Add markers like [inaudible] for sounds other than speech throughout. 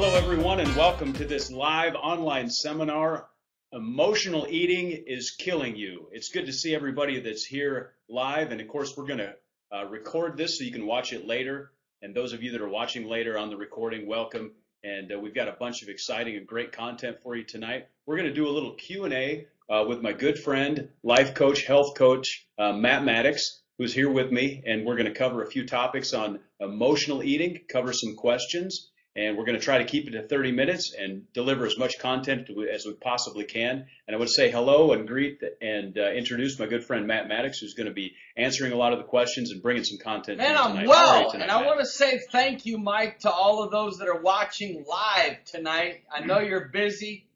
Hello, everyone, and welcome to this live online seminar. Emotional eating is killing you. It's good to see everybody that's here live, and of course, we're going to uh, record this so you can watch it later. And those of you that are watching later on the recording, welcome. And uh, we've got a bunch of exciting and great content for you tonight. We're going to do a little Q&A uh, with my good friend, life coach, health coach, uh, Matt Maddix, who's here with me, and we're going to cover a few topics on emotional eating, cover some questions, and we're going to try to keep it to 30 minutes and deliver as much content as we possibly can. And I would say hello and greet and uh, introduce my good friend Matt Maddix, who's going to be answering a lot of the questions and bringing some content. Man, I'm well, tonight, and I want to say thank you, Mike, to all of those that are watching live tonight. I know you're busy,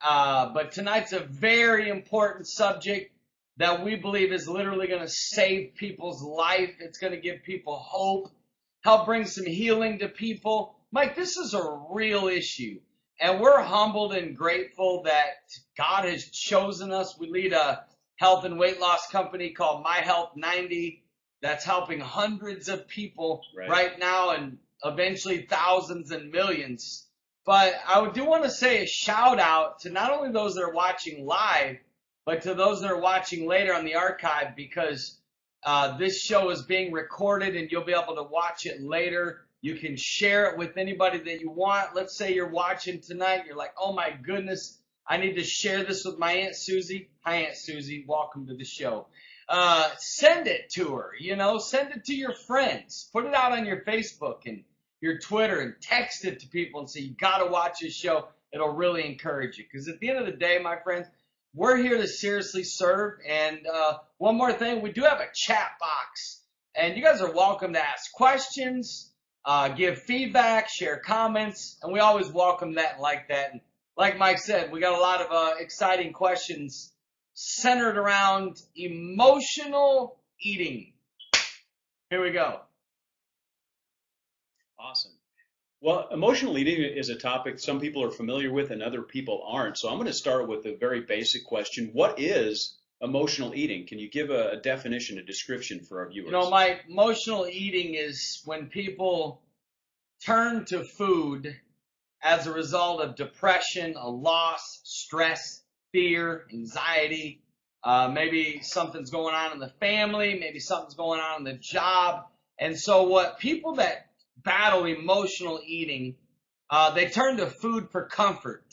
uh, but tonight's a very important subject that we believe is literally going to save people's life. It's going to give people hope, help bring some healing to people Mike, this is a real issue. And we're humbled and grateful that God has chosen us. We lead a health and weight loss company called My Health 90 that's helping hundreds of people right, right now and eventually thousands and millions. But I do want to say a shout out to not only those that are watching live, but to those that are watching later on the archive because uh, this show is being recorded and you'll be able to watch it later you can share it with anybody that you want. Let's say you're watching tonight. You're like, oh my goodness, I need to share this with my Aunt Susie. Hi, Aunt Susie. Welcome to the show. Uh, send it to her, you know, send it to your friends. Put it out on your Facebook and your Twitter and text it to people and say, you got to watch this show. It'll really encourage you. Because at the end of the day, my friends, we're here to seriously serve. And uh, one more thing, we do have a chat box. And you guys are welcome to ask questions uh, give feedback, share comments, and we always welcome that and like that. And like Mike said, we got a lot of uh, exciting questions centered around emotional eating. Here we go. Awesome. Well, emotional eating is a topic some people are familiar with and other people aren't. So I'm going to start with a very basic question. What is emotional eating? Can you give a, a definition, a description for our viewers? You know, my emotional eating is when people turn to food as a result of depression, a loss, stress, fear, anxiety. Uh, maybe something's going on in the family, maybe something's going on in the job. And so what people that battle emotional eating, uh, they turn to food for comfort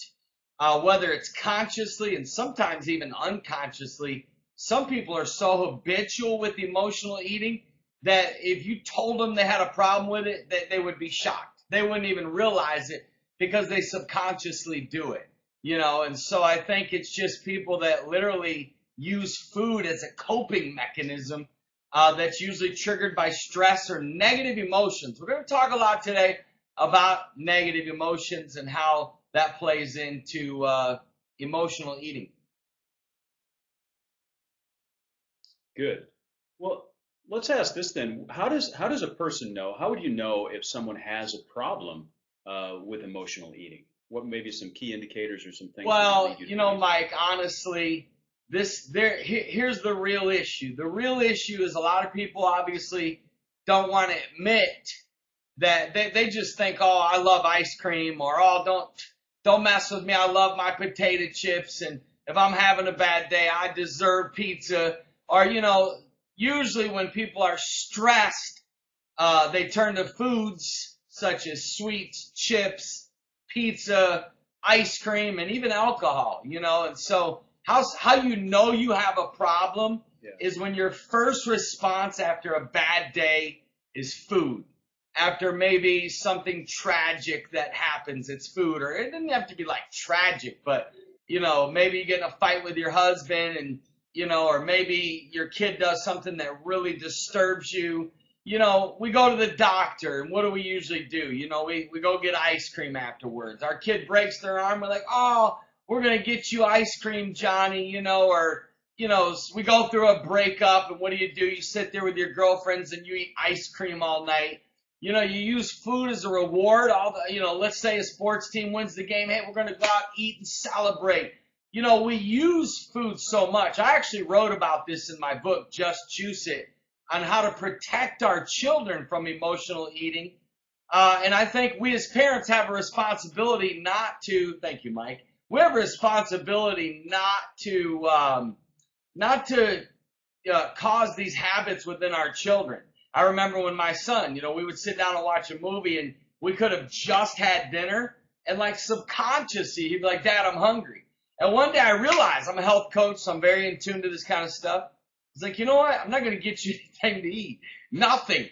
uh, whether it's consciously and sometimes even unconsciously. Some people are so habitual with emotional eating that if you told them they had a problem with it, that they would be shocked. They wouldn't even realize it because they subconsciously do it, you know. And so I think it's just people that literally use food as a coping mechanism uh, that's usually triggered by stress or negative emotions. We're going to talk a lot today about negative emotions and how that plays into uh, emotional eating. Good. Well, let's ask this then. How does how does a person know? How would you know if someone has a problem uh, with emotional eating? What maybe some key indicators or some things? Well, you, you know, Mike. Honestly, this there here's the real issue. The real issue is a lot of people obviously don't want to admit that they, they just think, oh, I love ice cream, or oh, don't don't mess with me. I love my potato chips. And if I'm having a bad day, I deserve pizza. Or, you know, usually when people are stressed, uh, they turn to foods such as sweets, chips, pizza, ice cream, and even alcohol, you know, and so how, how you know you have a problem yeah. is when your first response after a bad day is food after maybe something tragic that happens. It's food, or it doesn't have to be like tragic, but you know, maybe you get in a fight with your husband and you know, or maybe your kid does something that really disturbs you. You know, we go to the doctor and what do we usually do? You know, we, we go get ice cream afterwards. Our kid breaks their arm. We're like, oh, we're to get you ice cream, Johnny, you know, or, you know, we go through a breakup and what do you do? You sit there with your girlfriends and you eat ice cream all night. You know, you use food as a reward. All the, you know, let's say a sports team wins the game. Hey, we're going to go out, eat, and celebrate. You know, we use food so much. I actually wrote about this in my book, Just Juice It, on how to protect our children from emotional eating. Uh, and I think we as parents have a responsibility not to, thank you, Mike, we have a responsibility not to, um, not to uh, cause these habits within our children. I remember when my son, you know, we would sit down and watch a movie and we could have just had dinner and like subconsciously he'd be like, Dad, I'm hungry. And one day I realized I'm a health coach, so I'm very in tune to this kind of stuff. He's like, you know what? I'm not going to get you [laughs] anything to eat. Nothing.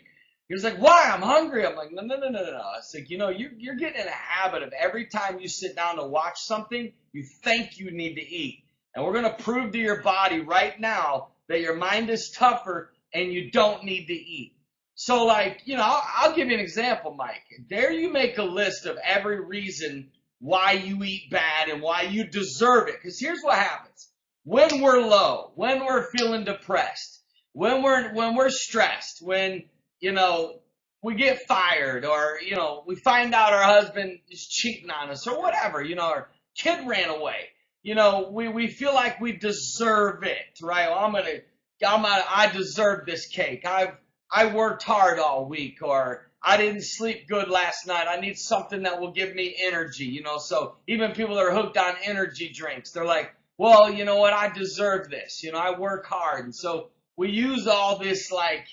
He was like, why? I'm hungry. I'm like, no, no, no, no, no, no. I was like, you know, you're, you're getting in a habit of every time you sit down to watch something, you think you need to eat. And we're going to prove to your body right now that your mind is tougher and you don't need to eat. So like, you know, I'll, I'll give you an example, Mike. There you make a list of every reason why you eat bad and why you deserve it. Because here's what happens. When we're low, when we're feeling depressed, when we're, when we're stressed, when, you know, we get fired or, you know, we find out our husband is cheating on us or whatever, you know, our kid ran away. You know, we, we feel like we deserve it, right? Well, I'm gonna, I'm gonna, deserve this cake. I've, I worked hard all week or I didn't sleep good last night. I need something that will give me energy, you know. So even people that are hooked on energy drinks, they're like, well, you know what? I deserve this. You know, I work hard. And so we use all this like,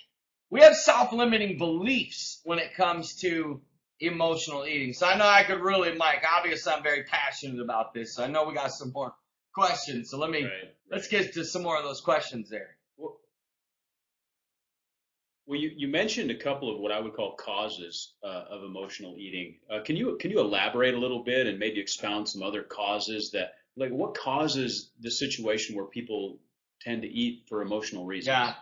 we have self-limiting beliefs when it comes to emotional eating. So I know I could really, Mike, obviously I'm very passionate about this. So I know we got some more questions. So let me, Right, right. let's get to some more of those questions there. Well, you, you mentioned a couple of what I would call causes uh, of emotional eating. Uh, can you can you elaborate a little bit and maybe expound some other causes that like what causes the situation where people tend to eat for emotional reasons? Yeah.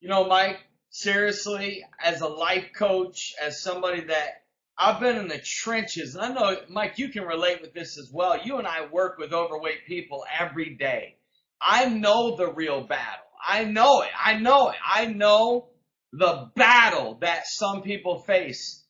You know, Mike, seriously, as a life coach, as somebody that I've been in the trenches, I know, Mike, you can relate with this as well. You and I work with overweight people every day. I know the real battle. I know it. I know it. I know the battle that some people face.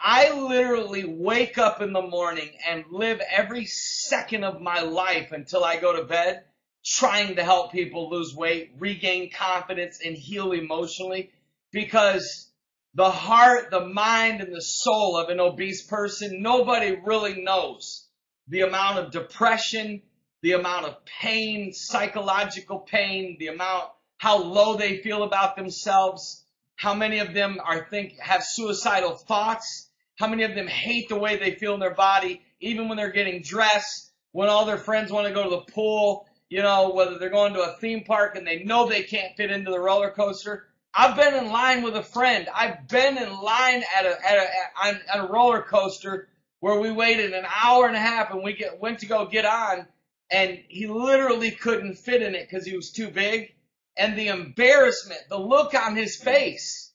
I literally wake up in the morning and live every second of my life until I go to bed trying to help people lose weight, regain confidence, and heal emotionally because the heart, the mind, and the soul of an obese person, nobody really knows the amount of depression, the amount of pain, psychological pain, the amount, how low they feel about themselves, how many of them are think, have suicidal thoughts, how many of them hate the way they feel in their body, even when they're getting dressed, when all their friends want to go to the pool, you know, whether they're going to a theme park and they know they can't fit into the roller coaster. I've been in line with a friend. I've been in line at a, at a, at a roller coaster where we waited an hour and a half and we get, went to go get on and he literally couldn't fit in it because he was too big. And the embarrassment, the look on his face,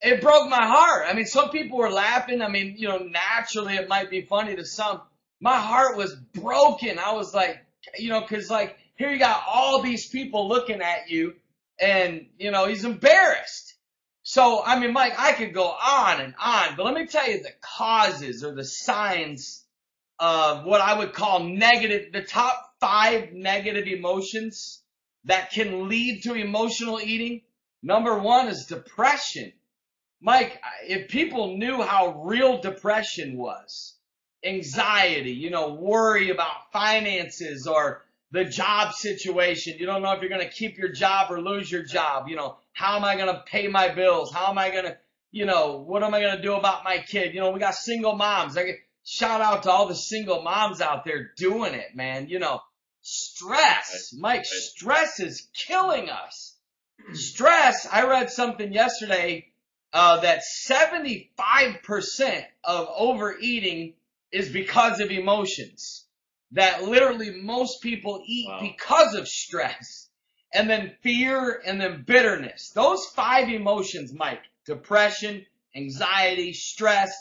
it broke my heart. I mean, some people were laughing. I mean, you know, naturally it might be funny to some. My heart was broken. I was like, you know, cause like here you got all these people looking at you and, you know, he's embarrassed. So, I mean, Mike, I could go on and on, but let me tell you the causes or the signs of what I would call negative, the top five negative emotions that can lead to emotional eating. Number one is depression. Mike, if people knew how real depression was, anxiety, you know, worry about finances or the job situation. You don't know if you're going to keep your job or lose your job. You know, how am I going to pay my bills? How am I going to, you know, what am I going to do about my kid? You know, we got single moms. I shout out to all the single moms out there doing it, man. You know, stress, Mike, stress is killing us. Stress, I read something yesterday, uh, that 75% of overeating is because of emotions. That literally most people eat Wow. because of stress. And then fear and then bitterness. Those five emotions, Mike, depression, anxiety, stress,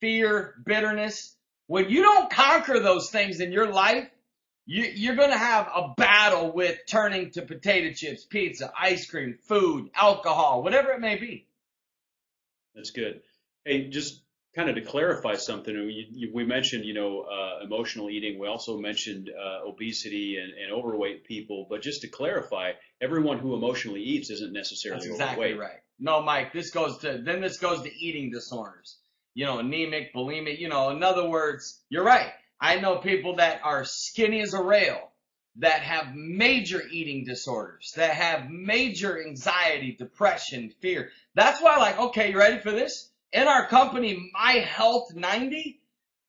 fear, bitterness. When you don't conquer those things in your life, you, you're going to have a battle with turning to potato chips, pizza, ice cream, food, alcohol, whatever it may be. That's good. Hey, just kind of to clarify something, you, you, we mentioned, you know, uh, emotional eating. We also mentioned uh, obesity and, and overweight people. But just to clarify, everyone who emotionally eats isn't necessarily That's exactly overweight. right. No, Mike, this goes to, then this goes to eating disorders. you know, anemic, bulimic, you know, in other words, you're right. I know people that are skinny as a rail, that have major eating disorders, that have major anxiety, depression, fear. That's why, like, okay, you ready for this? In our company, My Health 90,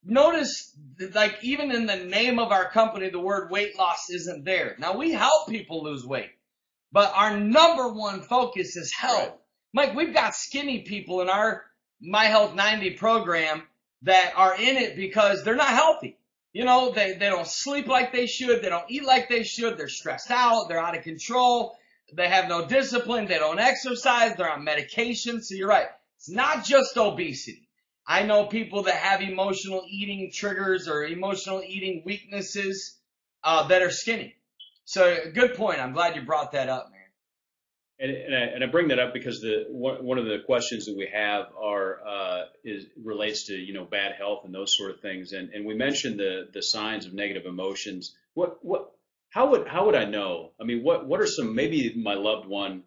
notice, like, even in the name of our company, the word weight loss isn't there. Now, we help people lose weight, but our number one focus is health. Right. Mike, we've got skinny people in our My Health 90 program that are in it because they're not healthy. You know, they, they don't sleep like they should. They don't eat like they should. They're stressed out. They're out of control. They have no discipline. They don't exercise. They're on medication. So you're right. It's not just obesity. I know people that have emotional eating triggers or emotional eating weaknesses uh, that are skinny. So good point. I'm glad you brought that up, man. And, and, I, and I bring that up because the one, one of the questions that we have are uh, is relates to you know bad health and those sort of things. And and we mentioned the the signs of negative emotions. What what how would how would I know? I mean, what what are some maybe my loved one?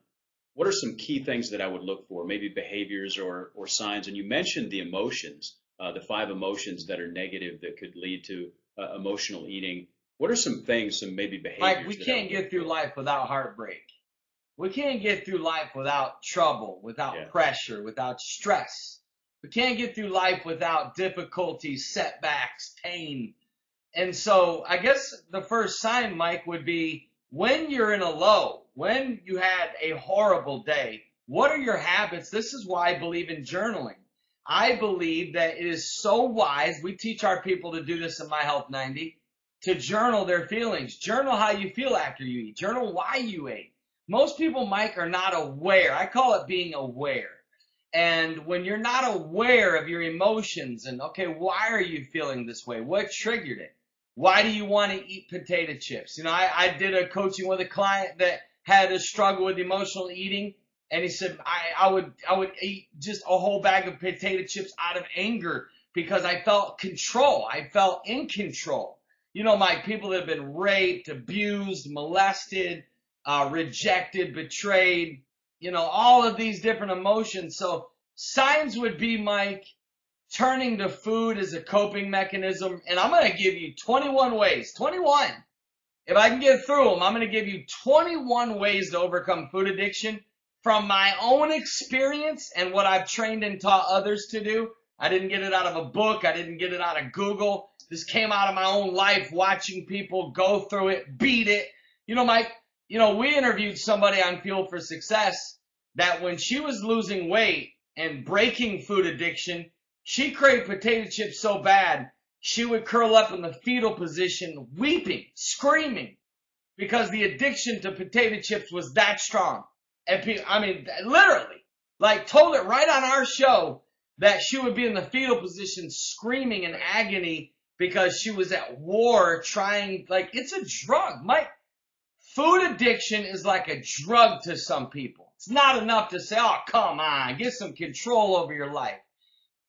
What are some key things that I would look for? Maybe behaviors or or signs. And you mentioned the emotions, uh, the five emotions that are negative that could lead to uh, emotional eating. What are some things, some maybe behaviors? Mike, we can't get through life without heartbreak. We can't get through life without trouble, without Yeah. pressure, without stress. We can't get through life without difficulties, setbacks, pain. And so I guess the first sign, Mike, would be when you're in a low, when you had a horrible day, what are your habits? This is why I believe in journaling. I believe that it is so wise. We teach our people to do this in My Health 90 to journal their feelings. Journal how you feel after you eat. Journal why you ate. Most people, Mike, are not aware. I call it being aware. And when you're not aware of your emotions and, okay, why are you feeling this way? What triggered it? Why do you want to eat potato chips? You know, I, I did a coaching with a client that had a struggle with emotional eating. And he said, I, I would, I would eat just a whole bag of potato chips out of anger because I felt control. I felt in control. You know, Mike, people that have been raped, abused, molested, uh, rejected, betrayed, you know, all of these different emotions. So signs would be, Mike, turning to food as a coping mechanism. And I'm going to give you 21 ways, 21. If I can get through them, I'm going to give you 21 ways to overcome food addiction from my own experience and what I've trained and taught others to do. I didn't get it out of a book. I didn't get it out of Google. This came out of my own life, watching people go through it, beat it. You know, Mike, you know, we interviewed somebody on Fuel for Success that when she was losing weight and breaking food addiction, she craved potato chips so bad, she would curl up in the fetal position, weeping, screaming, because the addiction to potato chips was that strong. And pe- I mean, literally, like told it right on our show that she would be in the fetal position screaming in agony because she was at war trying, like, it's a drug. Mike, food addiction is like a drug to some people. It's not enough to say, oh, come on, get some control over your life.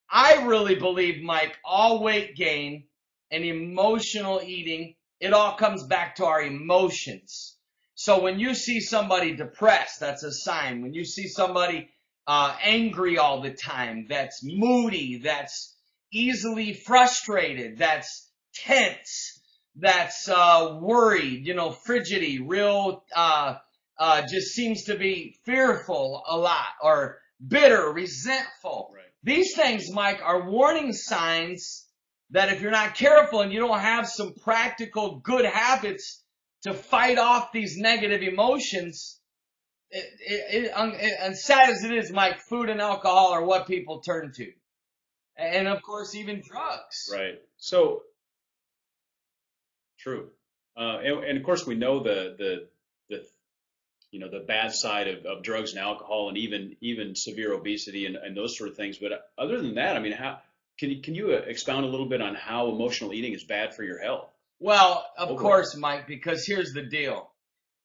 I really believe, Mike, all weight gain and emotional eating, it all comes back to our emotions. So when you see somebody depressed, that's a sign. When you see somebody uh, angry all the time, that's moody, that's easily frustrated, that's tense, that's uh, worried, you know, frigidity, real, uh, uh, just seems to be fearful a lot, or bitter, resentful. Right. These things, Mike, are warning signs that if you're not careful and you don't have some practical good habits to fight off these negative emotions, it, it, it, as sad as it is, Mike, food and alcohol are what people turn to. And of course, even drugs. Right. So true. Uh, and, and of course, we know the the the you know the bad side of, of drugs and alcohol, and even even severe obesity and, and those sort of things. But other than that, I mean, how can you can you uh, expound a little bit on how emotional eating is bad for your health? Well, of Overall. course, Mike, because here's the deal.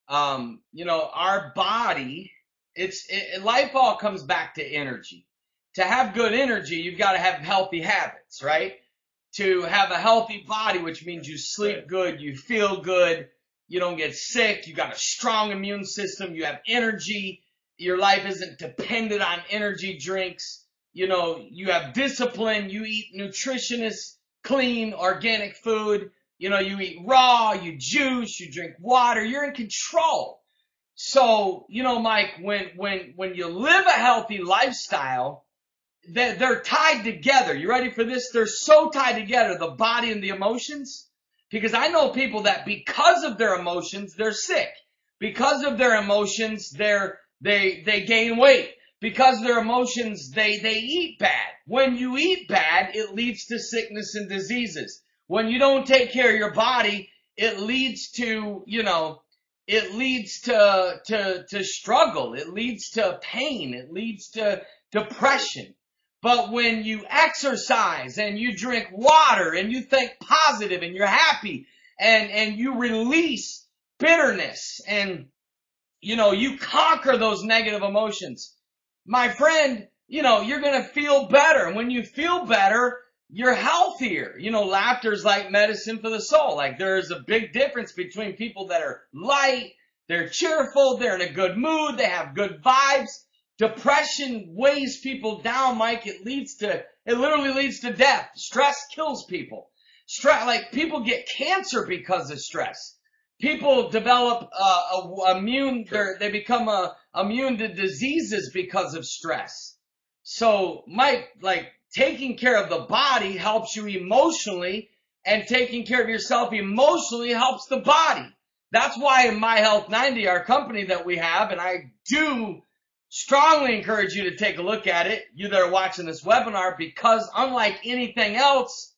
Um, you know, our body, it's, it, life all comes back to energy. To have good energy, you've got to have healthy habits, right? To have a healthy body, which means you sleep good, you feel good, you don't get sick, you got a strong immune system, you have energy, your life isn't dependent on energy drinks. you know, you have discipline, you eat nutritious, clean, organic food, you know, you eat raw, you juice, you drink water, you're in control. So, you know, Mike, when, when, when you live a healthy lifestyle, they're, they're tied together. You ready for this? They're so tied together, the body and the emotions. Because I know people that because of their emotions, they're sick. Because of their emotions, they're, they, they gain weight. Because of their emotions, they, they eat bad. When you eat bad, it leads to sickness and diseases. When you don't take care of your body, it leads to, you know, it leads to, to, to struggle. It leads to pain. It leads to depression. But when you exercise and you drink water and you think positive and you're happy and, and you release bitterness and, you know, you conquer those negative emotions, my friend, you know, you're going to feel better. And when you feel better, you're healthier. You know, laughter is like medicine for the soul. Like there's a big difference between people that are light, they're cheerful, they're in a good mood, they have good vibes. Depression weighs people down, Mike. It leads to, it literally leads to death. Stress kills people. Stress, like people get cancer because of stress. People develop uh, a, immune, they become uh, immune to diseases because of stress. So, Mike, like taking care of the body helps you emotionally and taking care of yourself emotionally helps the body. That's why in My Health 90, our company that we have, and I do strongly encourage you to take a look at it, you that are watching this webinar, because unlike anything else,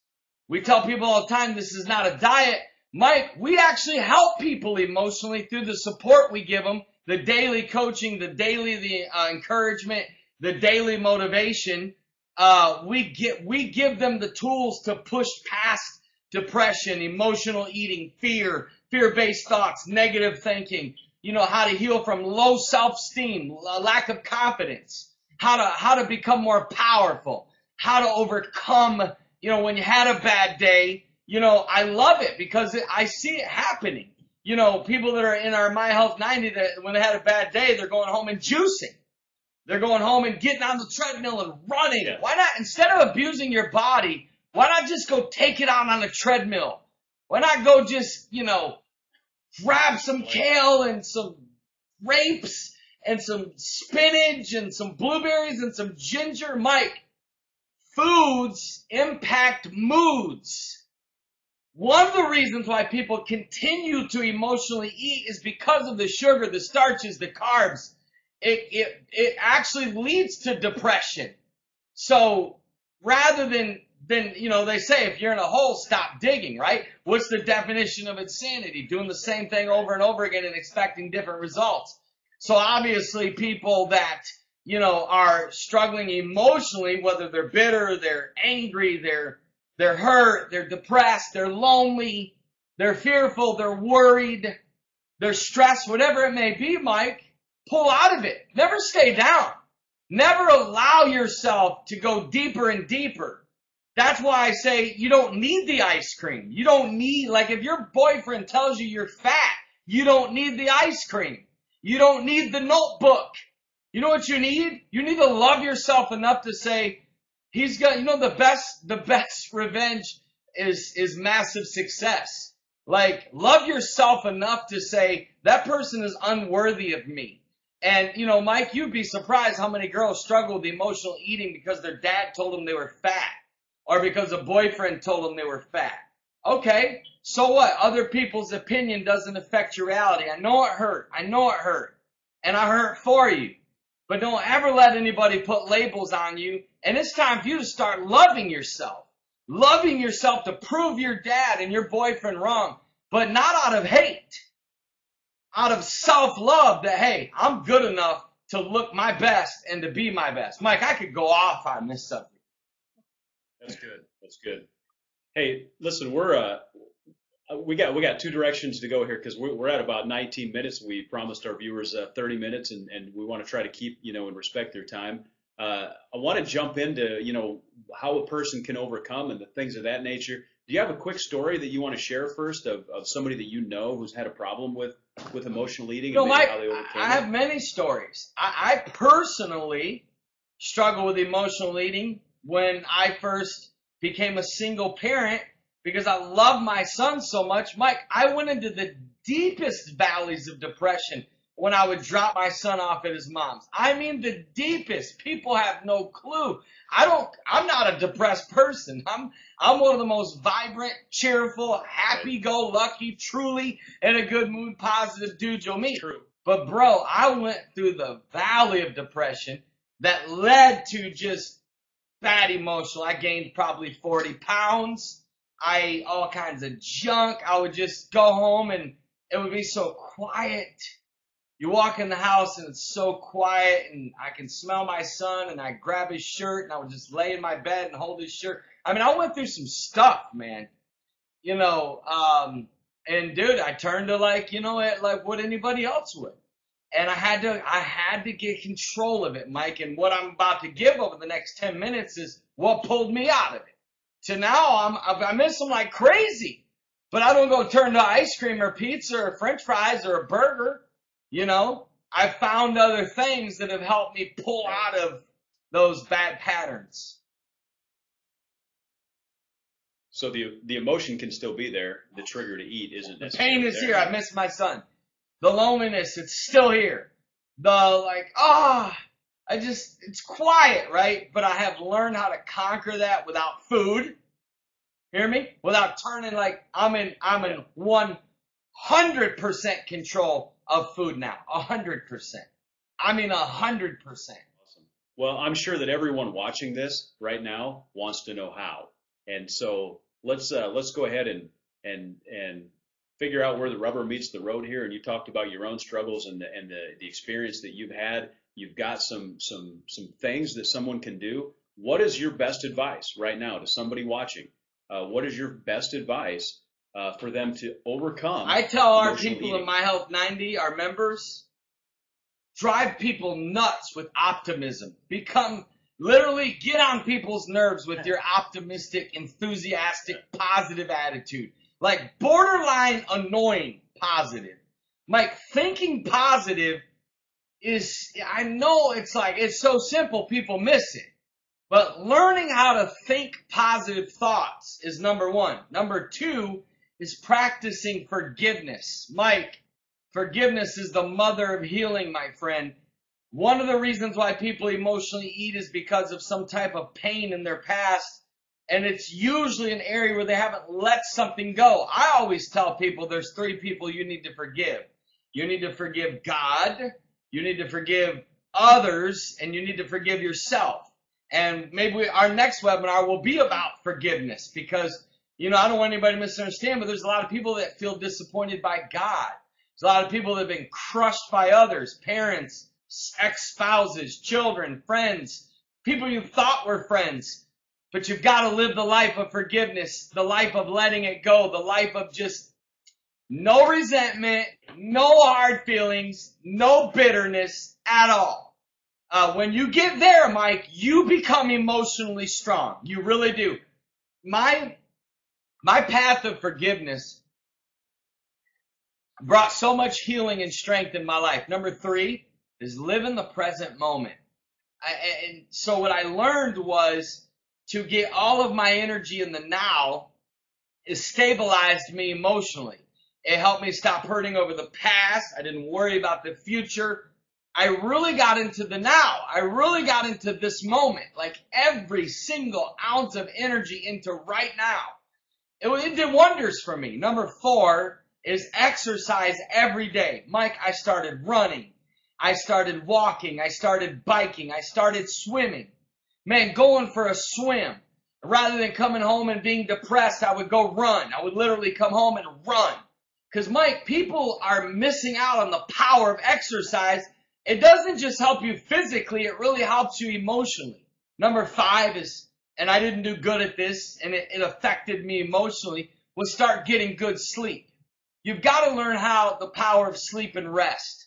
we tell people all the time this is not a diet. Mike, we actually help people emotionally through the support we give them, the daily coaching, the daily the uh, encouragement, the daily motivation uh, we get we give them the tools to push past depression, emotional eating, fear, fear-based thoughts, negative thinking. You know how to heal from low self-esteem, lack of confidence, how to how to become more powerful, how to overcome. You know when you had a bad day. You know I love it because I see it happening. You know people that are in our My Health 90 that when they had a bad day, they're going home and juicing. They're going home and getting on the treadmill and running. Yeah. Why not, instead of abusing your body, why not just go take it out on a treadmill? Why not go just, you know, grab some kale and some grapes and some spinach and some blueberries and some ginger? Mike, foods impact moods. One of the reasons why people continue to emotionally eat is because of the sugar, the starches, the carbs it, it, it actually leads to depression. So rather than, than, you know, they say if you're in a hole, stop digging, right? What's the definition of insanity? Doing the same thing over and over again and expecting different results. So obviously people that, you know, are struggling emotionally, whether they're bitter, they're angry, they're, they're hurt, they're depressed, they're lonely, they're fearful, they're worried, they're stressed, whatever it may be, Mike, pull out of it. Never stay down. Never allow yourself to go deeper and deeper. That's why I say you don't need the ice cream. You don't need, like if your boyfriend tells you you're fat, you don't need the ice cream. You don't need the notebook. You know what you need? You need to love yourself enough to say, he's got, you know, the best, the best [laughs] revenge is, is massive success. Like, love yourself enough to say, that person is unworthy of me. And, you know, Mike, you'd be surprised how many girls struggle with emotional eating because their dad told them they were fat or because a boyfriend told them they were fat. Okay, so what? Other people's opinion doesn't affect your reality. I know it hurt. I know it hurt. And I hurt for you. But don't ever let anybody put labels on you. And it's time for you to start loving yourself. Loving yourself to prove your dad and your boyfriend wrong, but not out of hate out of self-love that, hey, I'm good enough to look my best and to be my best. Mike, I could go off on this subject. That's good. That's good. Hey, listen, we're uh, we got we got two directions to go here because we're, we're at about 19 minutes. We promised our viewers uh, 30 minutes, and, and we want to try to keep you know and respect their time. Uh, I want to jump into you know how a person can overcome and the things of that nature. Do you have a quick story that you want to share first of, of somebody that you know who's had a problem with with emotional eating? No, Mike, I have many stories. I, I personally struggle with emotional eating when I first became a single parent because I love my son so much. Mike, I went into the deepest valleys of depression when I would drop my son off at his mom's. I mean the deepest. People have no clue. I don't I'm not a depressed person. I'm I'm one of the most vibrant, cheerful, happy go lucky, truly in a good mood, positive dudes you'll meet. True. But bro, I went through the valley of depression that led to just bad emotional. I gained probably 40 pounds. I ate all kinds of junk. I would just go home and it would be so quiet. You walk in the house and it's so quiet and I can smell my son and I grab his shirt and I would just lay in my bed and hold his shirt. I mean, I went through some stuff, man. You know, um, and dude, I turned to like, you know, like what anybody else would. And I had to, I had to get control of it, Mike. And what I'm about to give over the next 10 minutes is what pulled me out of it. To now, I'm, I miss them like crazy. But I don't go turn to ice cream or pizza or french fries or a burger. You know, I found other things that have helped me pull out of those bad patterns. So the the emotion can still be there. The trigger to eat isn't The pain is there. here. I miss my son. The loneliness, it's still here. The like, ah, I just, it's quiet, right? But I have learned how to conquer that without food. Hear me? Without turning like, I'm in, I'm in 100% control of food now. 100%. I mean 100%. Awesome. Well, I'm sure that everyone watching this right now wants to know how. And so let's uh, let's go ahead and and and figure out where the rubber meets the road here. And you talked about your own struggles and the and the, the experience that you've had. You've got some some some things that someone can do. What is your best advice right now to somebody watching? Uh, what is your best advice uh, for them to overcome? I tell our people eating? in My Health 90, our members, drive people nuts with optimism. Become, literally get on people's nerves with your optimistic, enthusiastic, positive attitude. Like borderline annoying positive. Like thinking positive is, I know it's like, it's so simple, people miss it. But learning how to think positive thoughts is number one. Number two is practicing forgiveness. Mike, forgiveness is the mother of healing, my friend. One of the reasons why people emotionally eat is because of some type of pain in their past. And it's usually an area where they haven't let something go. I always tell people there's three people you need to forgive. You need to forgive God, you need to forgive others, and you need to forgive yourself. And maybe we, our next webinar will be about forgiveness because, you know, I don't want anybody to misunderstand, but there's a lot of people that feel disappointed by God. There's a lot of people that have been crushed by others, parents, ex-spouses, children, friends, people you thought were friends. But you've got to live the life of forgiveness, the life of letting it go, the life of just no resentment, no hard feelings, no bitterness at all. Uh, when you get there, Mike, you become emotionally strong. You really do. My, my path of forgiveness brought so much healing and strength in my life. Number three is live in the present moment. I, and so what I learned was to get all of my energy in the now is stabilized me emotionally. It helped me stop hurting over the past. I didn't worry about the future. I really got into the now. I really got into this moment, like every single ounce of energy into right now. It, it did wonders for me. Number four is exercise every day. Mike, I started running. I started walking. I started biking. I started swimming. Man, going for a swim. Rather than coming home and being depressed, I would go run. I would literally come home and run. Cause Mike, people are missing out on the power of exercise. It doesn't just help you physically, it really helps you emotionally. Number five is, and I didn't do good at this, and it, it affected me emotionally, was start getting good sleep. You've got to learn how the power of sleep and rest.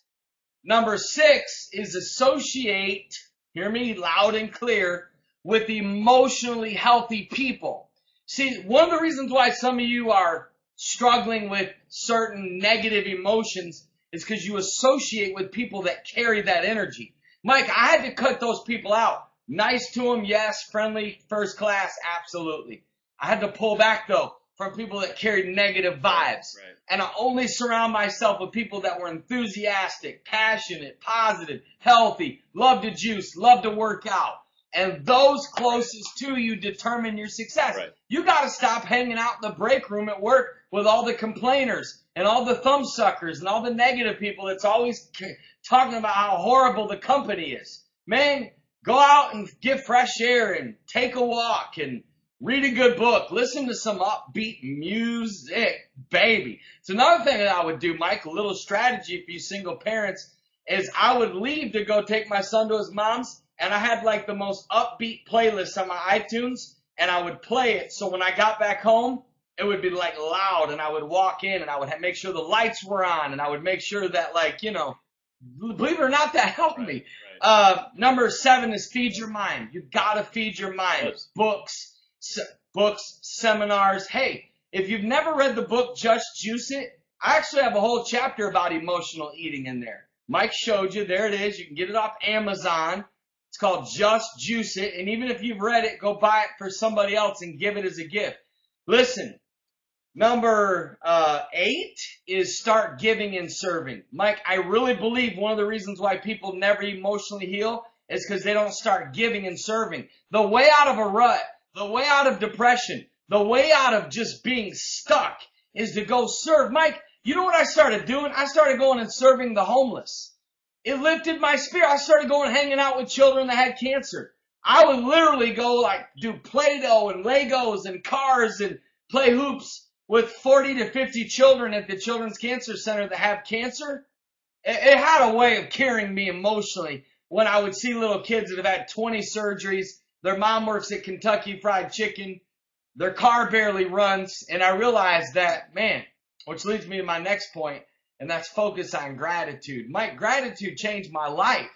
Number six is associate, hear me loud and clear, with emotionally healthy people. See, one of the reasons why some of you are struggling with certain negative emotions is because you associate with people that carry that energy. Mike, I had to cut those people out. Nice to them, yes. Friendly, first class, absolutely. I had to pull back though from people that carried negative vibes. Right. And I only surround myself with people that were enthusiastic, passionate, positive, healthy, love to juice, love to work out. And those closest to you determine your success. Right. You gotta stop hanging out in the break room at work with all the complainers and all the thumb suckers and all the negative people that's always talking about how horrible the company is. Man, go out and get fresh air and take a walk and read a good book. Listen to some upbeat music, baby. It's another thing that I would do, Mike, a little strategy for you single parents is I would leave to go take my son to his mom's and I had like the most upbeat playlist on my iTunes and I would play it. So when I got back home, it would be like loud and I would walk in and I would ha- make sure the lights were on and I would make sure that like, you know, believe it or not, that helped me. Right. Uh, number seven is feed your mind. You gotta feed your mind. Yes. Books, se- books, seminars. Hey, if you've never read the book Just Juice It, I actually have a whole chapter about emotional eating in there. Mike showed you. There it is. You can get it off Amazon. It's called Just Juice It. And even if you've read it, go buy it for somebody else and give it as a gift. Listen, Number uh, eight is start giving and serving. Mike, I really believe one of the reasons why people never emotionally heal is because they don't start giving and serving. The way out of a rut, the way out of depression, the way out of just being stuck is to go serve. Mike, you know what I started doing? I started going and serving the homeless. It lifted my spirit. I started going hanging out with children that had cancer. I would literally go like do Play-Doh and Legos and cars and play hoops with 40 to 50 children at the Children's Cancer Center that have cancer. It, it had a way of carrying me emotionally when I would see little kids that have had 20 surgeries. Their mom works at Kentucky Fried Chicken. Their car barely runs. And I realized that, man, which leads me to my next point, and that's focus on gratitude. Mike, gratitude changed my life.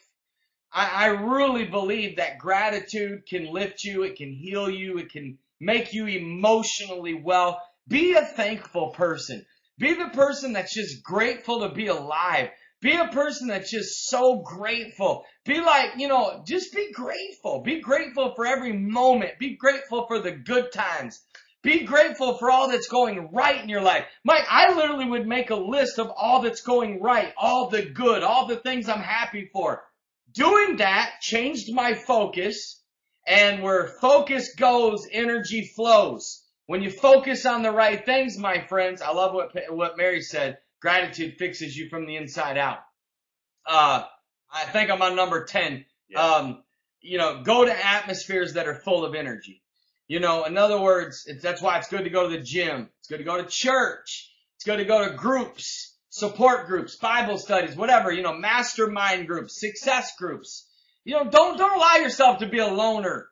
I, I really believe that gratitude can lift you, it can heal you, it can make you emotionally well. Be a thankful person. Be the person that's just grateful to be alive. Be a person that's just so grateful. Be like, you know, just be grateful. Be grateful for every moment. Be grateful for the good times. Be grateful for all that's going right in your life. Mike, I literally would make a list of all that's going right, all the good, all the things I'm happy for. Doing that changed my focus and where focus goes, energy flows. When you focus on the right things, my friends, I love what, what Mary said. Gratitude fixes you from the inside out. Uh, I think I'm on number 10. Yeah. Um, you know, go to atmospheres that are full of energy. You know, in other words, it's, that's why it's good to go to the gym. It's good to go to church. It's good to go to groups, support groups, Bible studies, whatever, you know, mastermind groups, success groups. You know, don't, don't allow yourself to be a loner.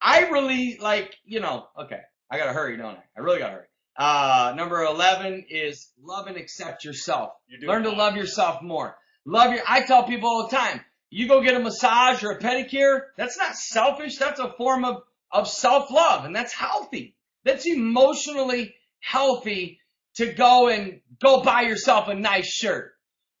I really like, you know, okay, I gotta hurry, don't I? I really gotta hurry. Uh, number 11 is love and accept yourself. Learn to love yourself more. Love your, I tell people all the time, you go get a massage or a pedicure, that's not selfish, that's a form of, of self-love, and that's healthy. That's emotionally healthy to go and go buy yourself a nice shirt.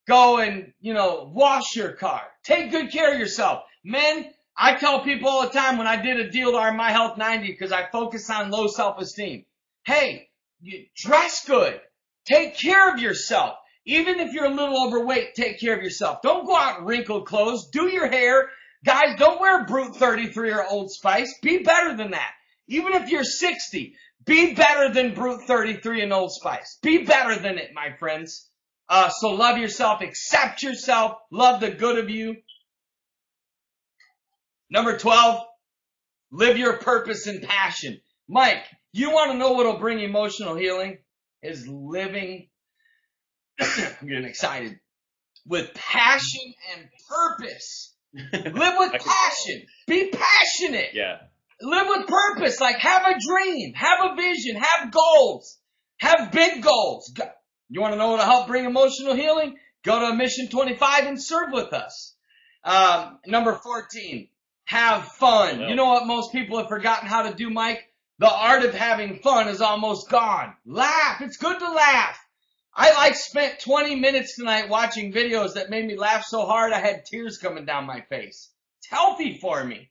Go and, you know, wash your car. Take good care of yourself. Men, I tell people all the time when I did a deal to our My Health 90 because I focus on low self-esteem. Hey, you dress good. Take care of yourself. Even if you're a little overweight, take care of yourself. Don't go out in wrinkled clothes. Do your hair. Guys, don't wear Brut 33 or Old Spice. Be better than that. Even if you're 60, be better than Brut 33 and Old Spice. Be better than it, my friends. Uh, so love yourself, accept yourself, love the good of you. Number 12, live your purpose and passion. Mike, you want to know what'll bring emotional healing? Is living, [coughs] I'm getting excited, with passion and purpose. [laughs] Live with passion. Be passionate. Yeah. Live with purpose. Like have a dream, have a vision, have goals, have big goals. You want to know what will help bring emotional healing? Go to Mission 25 and serve with us. Um, number 14, have fun. Well. You know what most people have forgotten how to do, Mike? The art of having fun is almost gone. Laugh. It's good to laugh. I like spent 20 minutes tonight watching videos that made me laugh so hard I had tears coming down my face. It's healthy for me.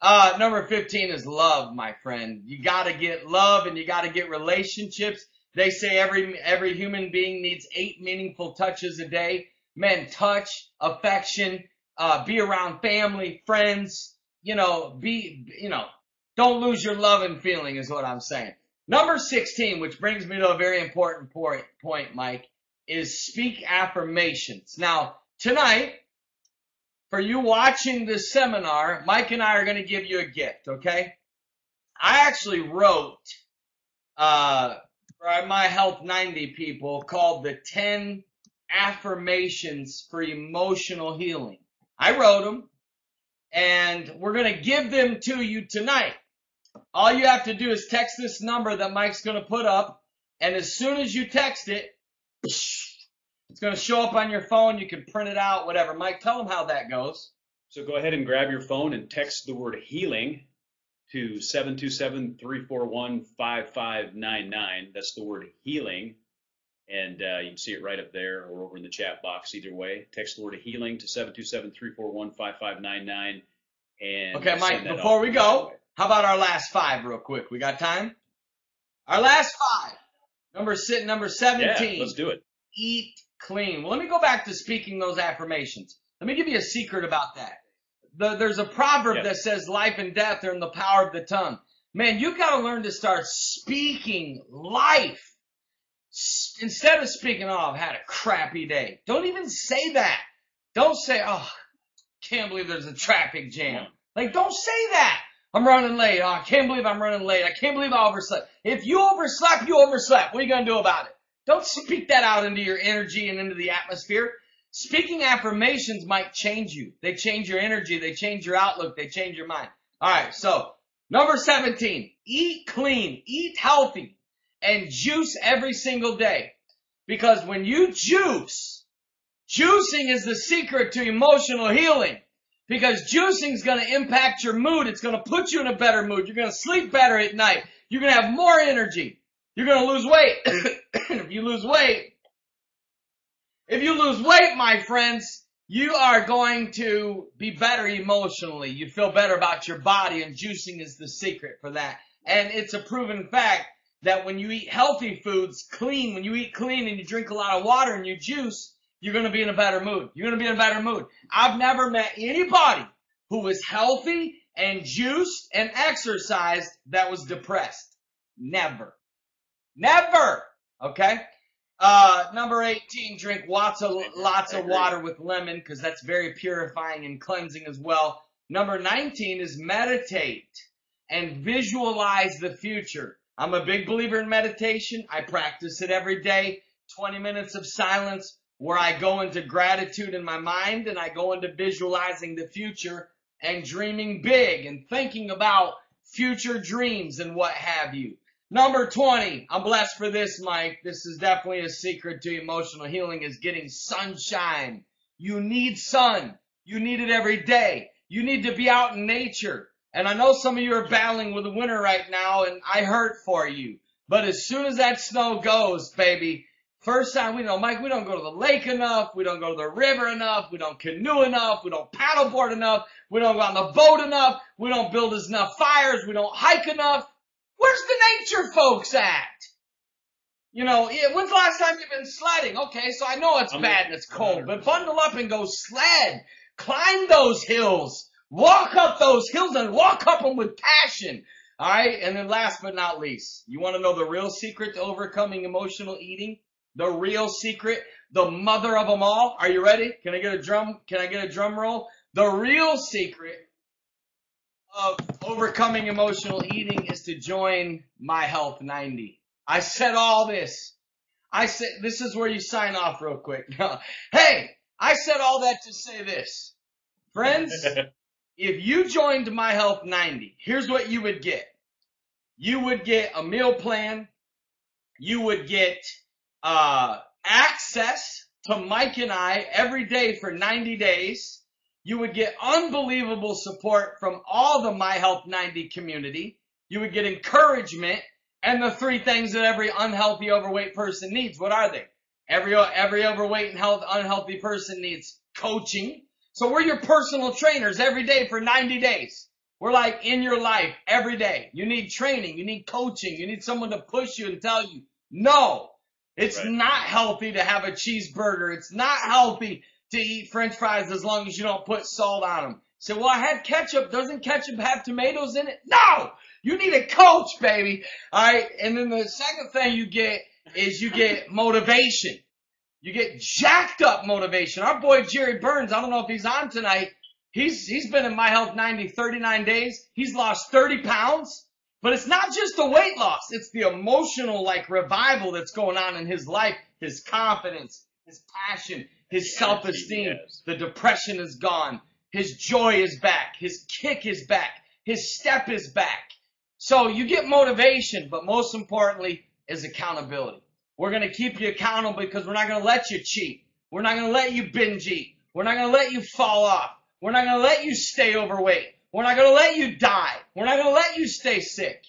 Uh, number 15 is love, my friend. You gotta get love and you gotta get relationships. They say every, every human being needs eight meaningful touches a day. Men, touch, affection, uh, be around family, friends, you know, be, you know, don't lose your love and feeling is what I'm saying. Number 16, which brings me to a very important point, point, Mike, is speak affirmations. Now, tonight, for you watching this seminar, Mike and I are going to give you a gift, okay? I actually wrote, uh, for my Health 90 people called the 10 affirmations for emotional healing. I wrote them and we're going to give them to you tonight. All you have to do is text this number that Mike's going to put up and as soon as you text it, it's going to show up on your phone. You can print it out, whatever. Mike, tell them how that goes. So go ahead and grab your phone and text the word healing to 727-341-5599. That's the word healing. And uh, you can see it right up there or over in the chat box either way. Text the word healing to 727-341-5599. And okay, Mike, before we go, how about our last five real quick? We got time? Our last five. Number six, number 17. Yeah, let's do it. Eat clean. Well, let me go back to speaking those affirmations. Let me give you a secret about that. The, there's a proverb yes. that says life and death are in the power of the tongue. Man, you gotta learn to start speaking life. Instead of speaking, oh, I've had a crappy day. Don't even say that. Don't say, oh, can't believe there's a traffic jam. Like, don't say that. I'm running late. Oh, I can't believe I'm running late. I can't believe I overslept. If you overslept, you overslept. What are you gonna do about it? Don't speak that out into your energy and into the atmosphere. Speaking affirmations might change you. They change your energy. They change your outlook. They change your mind. All right. So number 17, eat clean, eat healthy and juice every single day. Because when you juice, juicing is the secret to emotional healing. Because juicing is going to impact your mood. It's going to put you in a better mood. You're going to sleep better at night. You're going to have more energy. You're going to lose weight. [coughs] if you lose weight, if you lose weight, my friends, you are going to be better emotionally. You feel better about your body and juicing is the secret for that. And it's a proven fact that when you eat healthy foods, clean, when you eat clean and you drink a lot of water and you juice, you're going to be in a better mood. You're going to be in a better mood. I've never met anybody who was healthy and juiced and exercised that was depressed. Never. Never. Okay? Uh, number 18, drink lots of, [laughs] lots of water with lemon because that's very purifying and cleansing as well. Number 19 is meditate and visualize the future. I'm a big believer in meditation. I practice it every day. 20 minutes of silence where I go into gratitude in my mind and I go into visualizing the future and dreaming big and thinking about future dreams and what have you. Number 20. I'm blessed for this, Mike. This is definitely a secret to emotional healing is getting sunshine. You need sun. You need it every day. You need to be out in nature. And I know some of you are battling with the winter right now and I hurt for you. But as soon as that snow goes, baby, first time we know, Mike, we don't go to the lake enough. We don't go to the river enough. We don't canoe enough. We don't paddleboard enough. We don't go on the boat enough. We don't build enough fires. We don't hike enough. Where's the nature folks at? You know, when's the last time you've been sledding? Okay, so I know it's I'm bad and it's cold, but bundle up and go sled. Climb those hills. Walk up those hills and walk up them with passion. Alright, and then last but not least, you want to know the real secret to overcoming emotional eating? The real secret? The mother of them all? Are you ready? Can I get a drum? Can I get a drum roll? The real secret of overcoming emotional eating is to join My Health 90. I said all this. I said, this is where you sign off real quick. [laughs] hey, I said all that to say this. Friends, [laughs] if you joined My Health 90, here's what you would get. You would get a meal plan. You would get, uh, access to Mike and I every day for 90 days. You would get unbelievable support from all the My Health 90 community. You would get encouragement and the three things that every unhealthy overweight person needs. What are they? Every, every overweight and health, unhealthy person needs coaching. So we're your personal trainers every day for 90 days. We're like in your life every day. You need training. You need coaching. You need someone to push you and tell you, no, it's Right. not healthy to have a cheeseburger. It's not healthy to eat french fries as long as you don't put salt on them. So, well, I had ketchup. Doesn't ketchup have tomatoes in it? No! You need a coach, baby. Alright? And then the second thing you get is you get motivation. You get jacked up motivation. Our boy Jerry Burns, I don't know if he's on tonight. He's, he's been in My Health 90 39 days. He's lost 30 pounds. But it's not just the weight loss. It's the emotional like revival that's going on in his life. His confidence, his passion, his self-esteem. he. The depression is gone. His joy is back. His kick is back. His step is back. So you get motivation, but most importantly is accountability. We're going to keep you accountable because we're not going to let you cheat. We're not going to let you binge eat. We're not going to let you fall off. We're not going to let you stay overweight. We're not going to let you die. We're not going to let you stay sick.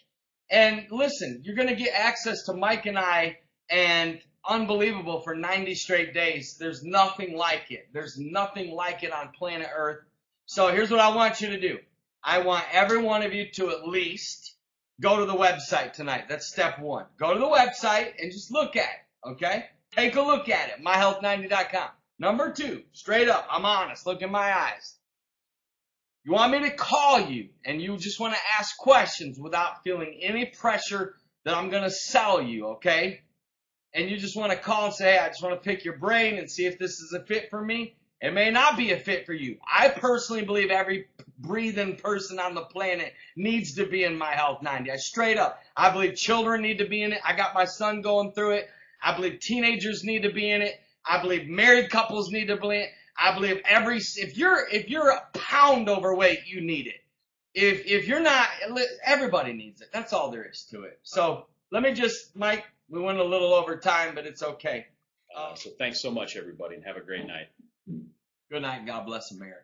And listen, you're going to get access to Mike and I and unbelievable for 90 straight days. There's nothing like it. There's nothing like it on planet Earth. So here's what I want you to do. I want every one of you to at least go to the website tonight. That's step one. Go to the website and just look at it. Okay? Take a look at it. MyHealth90.com. Number two, straight up. I'm honest. Look in my eyes. You want me to call you and you just want to ask questions without feeling any pressure that I'm going to sell you, okay? And you just want to call and say, hey, I just want to pick your brain and see if this is a fit for me. It may not be a fit for you. I personally believe every breathing person on the planet needs to be in my health 90. I straight up. I believe children need to be in it. I got my son going through it. I believe teenagers need to be in it. I believe married couples need to be in it. I believe every if you're if you're a pound overweight, you need it. If if you're not, everybody needs it. That's all there is to it. So let me just, Mike. We went a little over time, but it's okay. Uh, so thanks so much, everybody, and have a great night. Good night. God bless America.